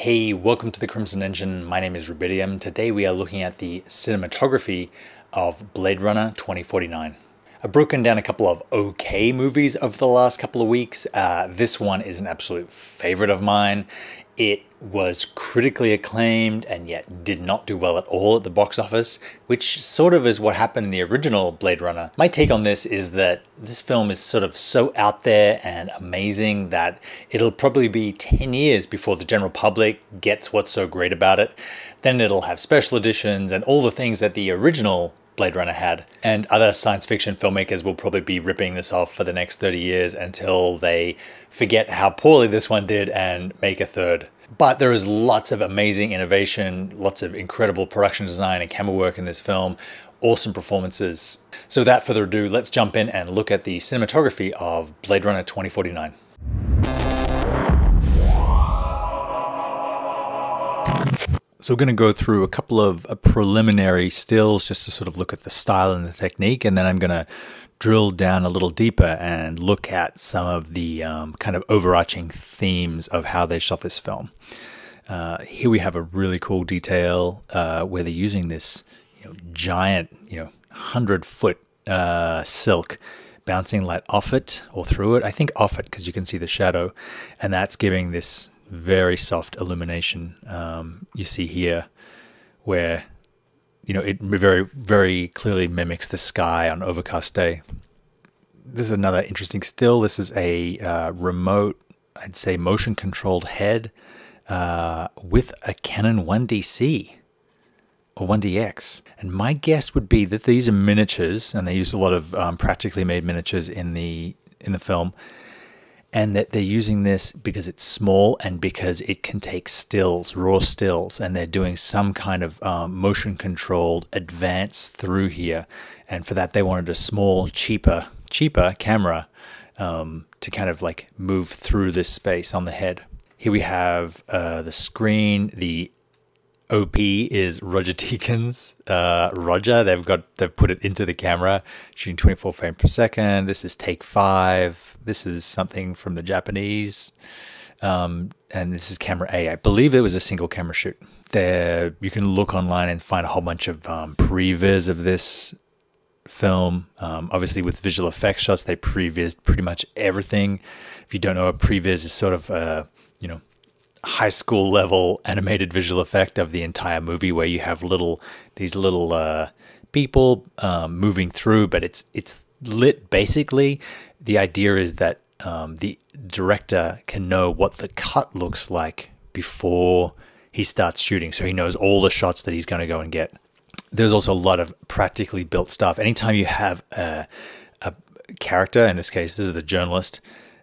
Hey, welcome to the Crimson Engine. My name is Rubidium. Today we are looking at the cinematography of Blade Runner 2049. I've broken down a couple of okay movies over the last couple of weeks. Uh, this one is an absolute favorite of mine. It was critically acclaimed and yet did not do well at all at the box office, which sort of is what happened in the original Blade Runner. My take on this is that this film is sort of so out there and amazing that it'll probably be 10 years before the general public gets what's so great about it. Then it'll have special editions and all the things that the original Blade Runner had. And other science fiction filmmakers will probably be ripping this off for the next 30 years until they forget how poorly this one did and make a third. But there is lots of amazing innovation, lots of incredible production design and camera work in this film, awesome performances. So without further ado, let's jump in and look at the cinematography of Blade Runner 2049. So we're going to go through a couple of preliminary stills just to sort of look at the style and the technique, and then I'm going to drill down a little deeper and look at some of the um, kind of overarching themes of how they shot this film. Uh, here we have a really cool detail uh, where they're using this you know, giant, you know, hundred foot uh, silk bouncing light off it or through it. I think off it because you can see the shadow, and that's giving this very soft illumination um, you see here, where you know it very very clearly mimics the sky on overcast day. This is another interesting still. This is a uh, remote, I'd say, motion controlled head uh, with a Canon 1DC or 1DX. And my guess would be that these are miniatures, and they use a lot of um, practically made miniatures in the in the film and that they're using this because it's small and because it can take stills, raw stills, and they're doing some kind of um, motion controlled advance through here. And for that, they wanted a small, cheaper, cheaper camera um, to kind of like move through this space on the head. Here we have uh, the screen, the OP is Roger Deakins. Uh, Roger, they've got they've put it into the camera, shooting 24 frames per second. This is take five. This is something from the Japanese, um, and this is camera A. I believe it was a single camera shoot. There, you can look online and find a whole bunch of um, previs of this film. Um, obviously, with visual effects shots, they prevised pretty much everything. If you don't know, a previs is sort of a you know high school level animated visual effect of the entire movie where you have little these little uh, people um, moving through but it's it's lit basically. The idea is that um, the director can know what the cut looks like before he starts shooting. So he knows all the shots that he's going to go and get. There's also a lot of practically built stuff. Anytime you have a, a character in this case this is the journalist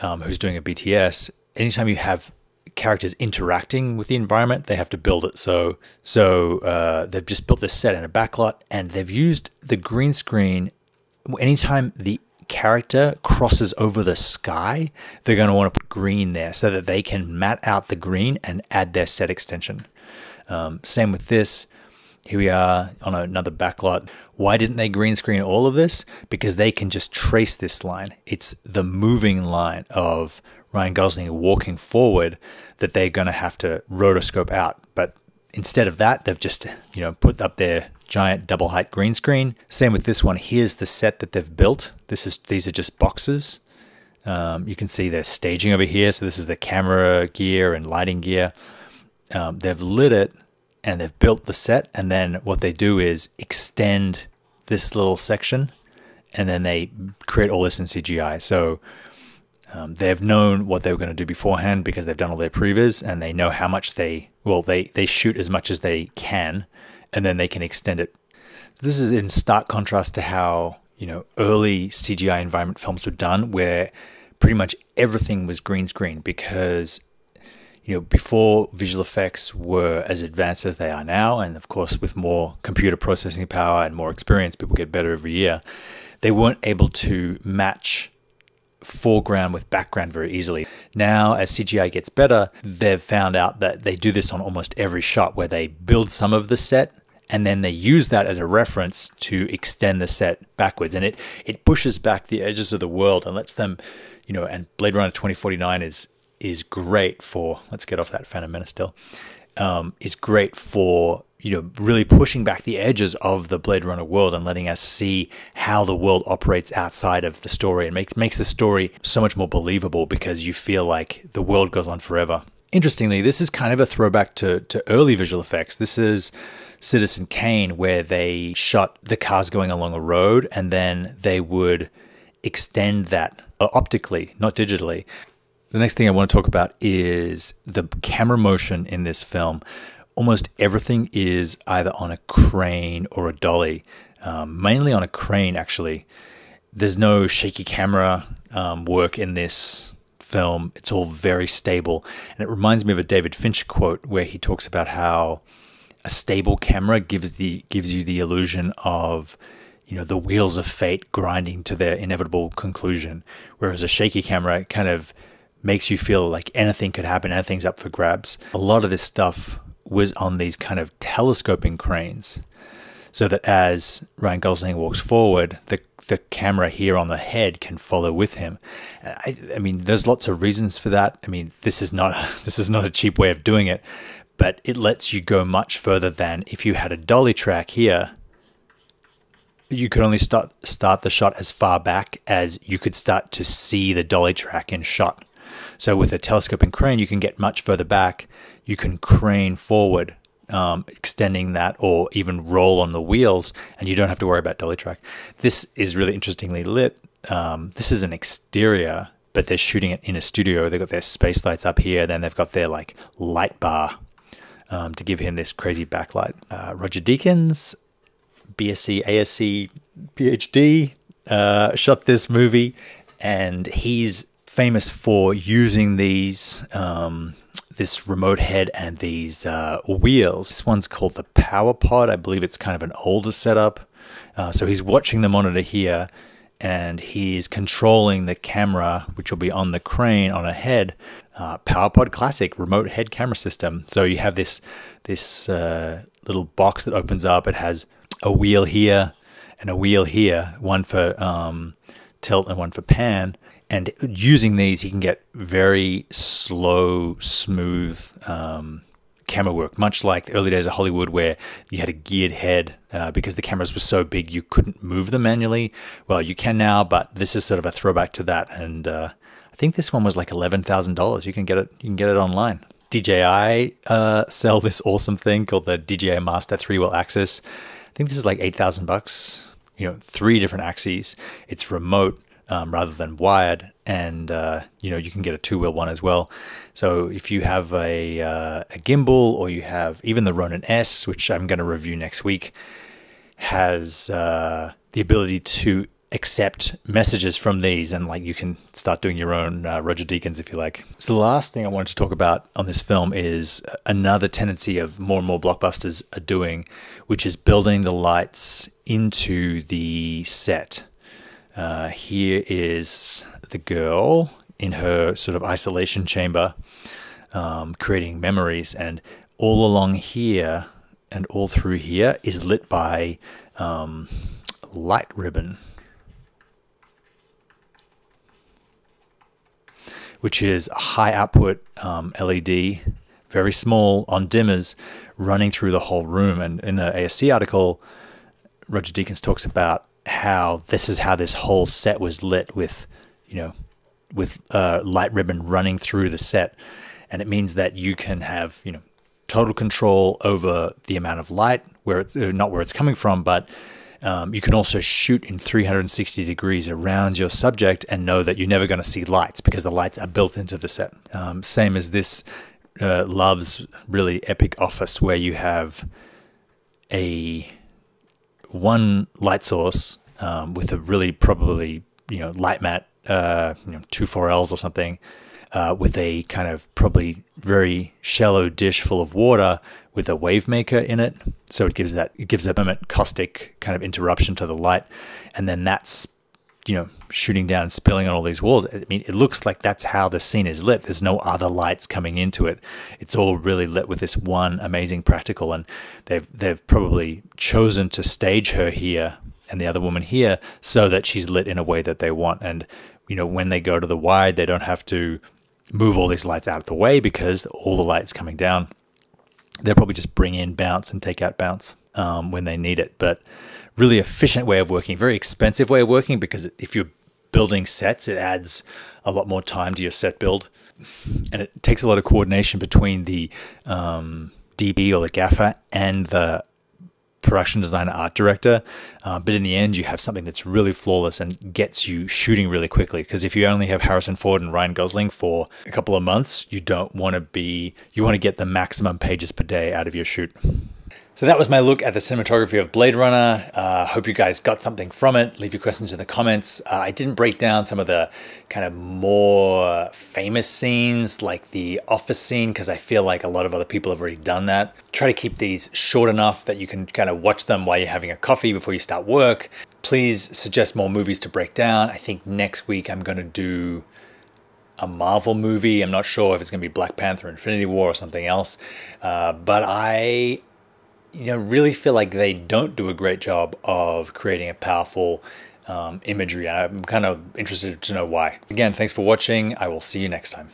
um, who's doing a bts anytime you have characters interacting with the environment, they have to build it. So so uh, they've just built this set in a backlot, and they've used the green screen. Anytime the character crosses over the sky, they're going to want to put green there so that they can matte out the green and add their set extension. Um, same with this. Here we are on another backlot. Why didn't they green screen all of this? Because they can just trace this line. It's the moving line of Ryan Gosling walking forward that they're going to have to rotoscope out. But instead of that, they've just, you know, put up their giant double height green screen. Same with this one. Here's the set that they've built. This is these are just boxes. Um, you can see their staging over here. So this is the camera gear and lighting gear. Um, they've lit it and they've built the set. And then what they do is extend this little section and then they create all this in CGI. So um, they've known what they were going to do beforehand because they've done all their previs and they know how much they well they they shoot as much as they can and then they can extend it. So this is in stark contrast to how you know early CGI environment films were done, where pretty much everything was green screen because you know before visual effects were as advanced as they are now, and of course with more computer processing power and more experience, people get better every year. They weren't able to match foreground with background very easily. Now, as CGI gets better, they've found out that they do this on almost every shot where they build some of the set and then they use that as a reference to extend the set backwards. And it, it pushes back the edges of the world and lets them, you know, and Blade Runner 2049 is is great for. Let's get off that Phantom Menace still. Um, is great for you know really pushing back the edges of the Blade Runner world and letting us see how the world operates outside of the story and makes makes the story so much more believable because you feel like the world goes on forever. Interestingly, this is kind of a throwback to to early visual effects. This is Citizen Kane where they shot the cars going along a road and then they would extend that uh, optically, not digitally. The next thing I want to talk about is the camera motion in this film. Almost everything is either on a crane or a dolly, um, mainly on a crane, actually. There's no shaky camera um, work in this film. It's all very stable. And it reminds me of a David Fincher quote where he talks about how a stable camera gives the gives you the illusion of you know the wheels of fate grinding to their inevitable conclusion whereas a shaky camera kind of makes you feel like anything could happen, anything's up for grabs. A lot of this stuff was on these kind of telescoping cranes, so that as Ryan Gosling walks forward, the the camera here on the head can follow with him. I, I mean, there's lots of reasons for that. I mean, this is not this is not a cheap way of doing it, but it lets you go much further than if you had a dolly track here. You could only start start the shot as far back as you could start to see the dolly track in shot. So with a telescoping crane, you can get much further back. You can crane forward, um, extending that, or even roll on the wheels, and you don't have to worry about dolly track. This is really interestingly lit. Um, this is an exterior, but they're shooting it in a studio. They've got their space lights up here, then they've got their like light bar um, to give him this crazy backlight. Uh, Roger Deakins, BSC, ASC, PhD, uh, shot this movie, and he's famous for using these um, this remote head and these uh, wheels. This one's called the Power Pod. I believe it's kind of an older setup. Uh, so he's watching the monitor here, and he's controlling the camera, which will be on the crane on a head. Uh, PowerPod Classic remote head camera system. So you have this this uh, little box that opens up. It has a wheel here and a wheel here, one for um, tilt and one for pan and using these, he can get very slow, smooth um, camera work, much like the early days of Hollywood, where you had a geared head uh, because the cameras were so big you couldn't move them manually. Well, you can now, but this is sort of a throwback to that. And uh, I think this one was like eleven thousand dollars. You can get it. You can get it online. DJI uh, sell this awesome thing called the DJI Master three wheel axis. I think this is like eight thousand bucks. You know, three different axes. It's remote um, rather than wired, and uh, you know you can get a two wheel one as well. So if you have a, uh, a gimbal or you have even the Ronin S, which I'm going to review next week, has uh, the ability to accept messages from these and like you can start doing your own uh, Roger Deakins if you like. So the last thing I wanted to talk about on this film is another tendency of more and more blockbusters are doing, which is building the lights into the set. Uh, here is the girl in her sort of isolation chamber, um, creating memories, and all along here and all through here is lit by um, LiteRibbon, which is a high output um, LED, very small on dimmers, running through the whole room. And in the ASC article, Roger Deakins talks about how this is how this whole set was lit with, you know, with uh, LiteRibbon running through the set, and it means that you can have you know total control over the amount of light where it's uh, not where it's coming from, but um, you can also shoot in 360 degrees around your subject and know that you're never going to see lights because the lights are built into the set. Um, same as this uh, Luv's really epic office where you have a one light source um, with a really probably you know LiteMat uh, you know two four Ls or something uh, with a kind of probably very shallow dish full of water with a wave maker in it. So it gives that it gives a moment caustic kind of interruption to the light, and then that's you know shooting down and spilling on all these walls. I mean, it looks like that's how the scene is lit. There's no other lights coming into it. It's all really lit with this one amazing practical, and they've they've probably chosen to stage her here and the other woman here so that she's lit in a way that they want. And you know, when they go to the wide, they don't have to move all these lights out of the way because all the lights coming down, they'll probably just bring in bounce and take out bounce um, when they need it. But really efficient way of working, very expensive way of working because if you're building sets, it adds a lot more time to your set build. And it takes a lot of coordination between the um, DP or the gaffer and the production designer, art director. Uh, but in the end, you have something that's really flawless and gets you shooting really quickly. Because if you only have Harrison Ford and Ryan Gosling for a couple of months, you don't want to be, you want to get the maximum pages per day out of your shoot. So that was my look at the cinematography of Blade Runner. Uh, hope you guys got something from it. Leave your questions in the comments. Uh, I didn't break down some of the kind of more famous scenes like the office scene because I feel like a lot of other people have already done that. Try to keep these short enough that you can kind of watch them while you're having a coffee before you start work. Please suggest more movies to break down. I think next week I'm going to do a Marvel movie. I'm not sure if it's going to be Black Panther, Infinity War, or something else. Uh, but I you know, really feel like they don't do a great job of creating a powerful um, imagery. I'm kind of interested to know why. Again, thanks for watching. I will see you next time.